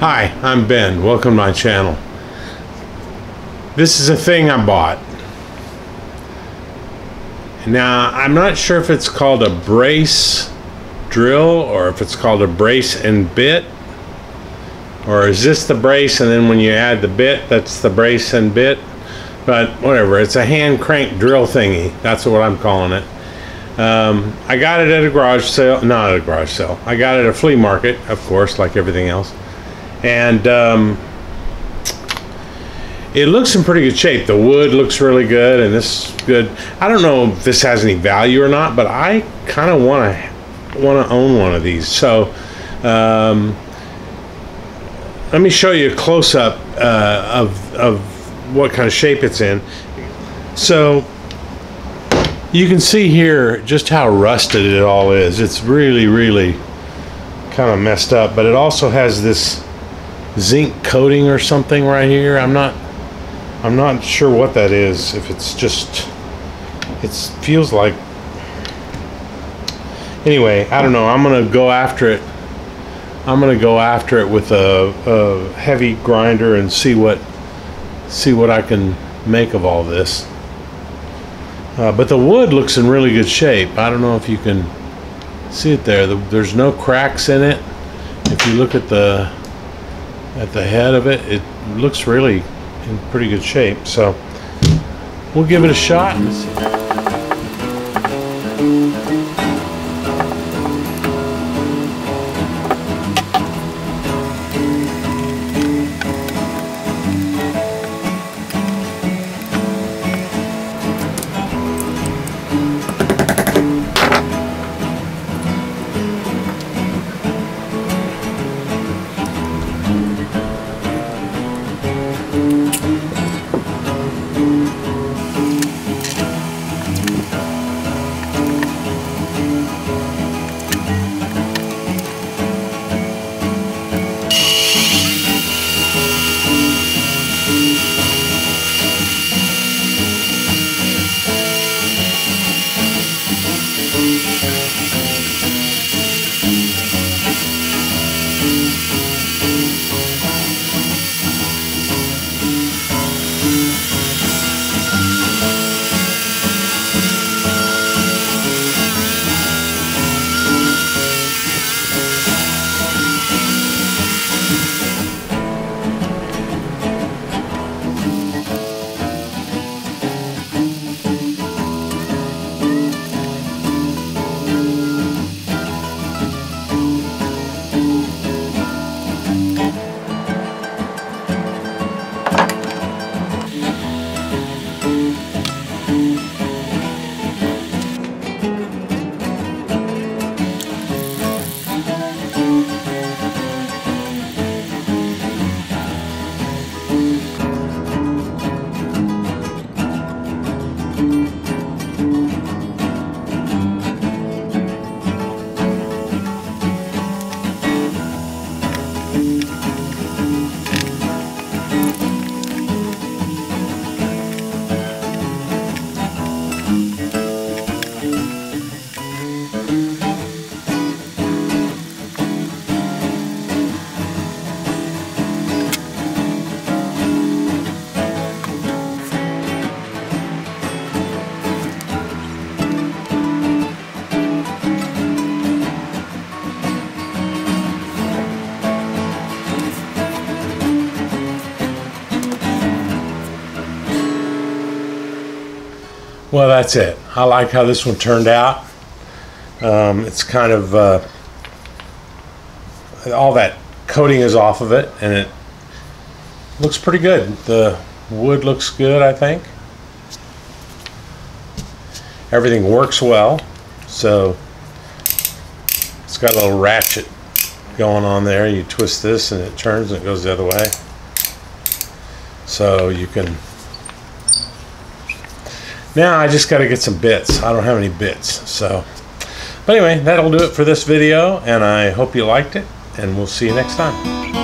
Hi, I'm Ben. Welcome to my channel. This is a thing I bought. Now, I'm not sure if it's called a brace drill or if it's called a brace and bit. Or is this the brace and then when you add the bit, that's the brace and bit? But whatever, it's a hand crank drill thingy. That's what I'm calling it. Um, I got it at a garage sale, not at a garage sale. I got it at a flea market, of course, like everything else. And um, it looks in pretty good shape. The wood looks really good, and this is good. I don't know if this has any value or not, but I kind of want to want to own one of these. So um, let me show you a close up uh, of of what kind of shape it's in. So you can see here just how rusted it all is. It's really, really kind of messed up, but it also has this zinc coating or something right here. I'm not, I'm not sure what that is. If it's just, it feels like. Anyway, I don't know. I'm gonna go after it. I'm gonna go after it with a, a heavy grinder and see what, see what I can make of all this. Uh, but the wood looks in really good shape. I don't know if you can see it there. The, there's no cracks in it. If you look at the at the head of it, it looks really in pretty good shape. So we'll give it a shot. Música Well, that's it. I like how this one turned out. Um, it's kind of uh, all that coating is off of it, and it looks pretty good. The wood looks good, I think. Everything works well, so it's got a little ratchet going on there. You twist this, and it turns, and it goes the other way. So you can now I just got to get some bits. I don't have any bits. So, but anyway, that'll do it for this video, and I hope you liked it, and we'll see you next time.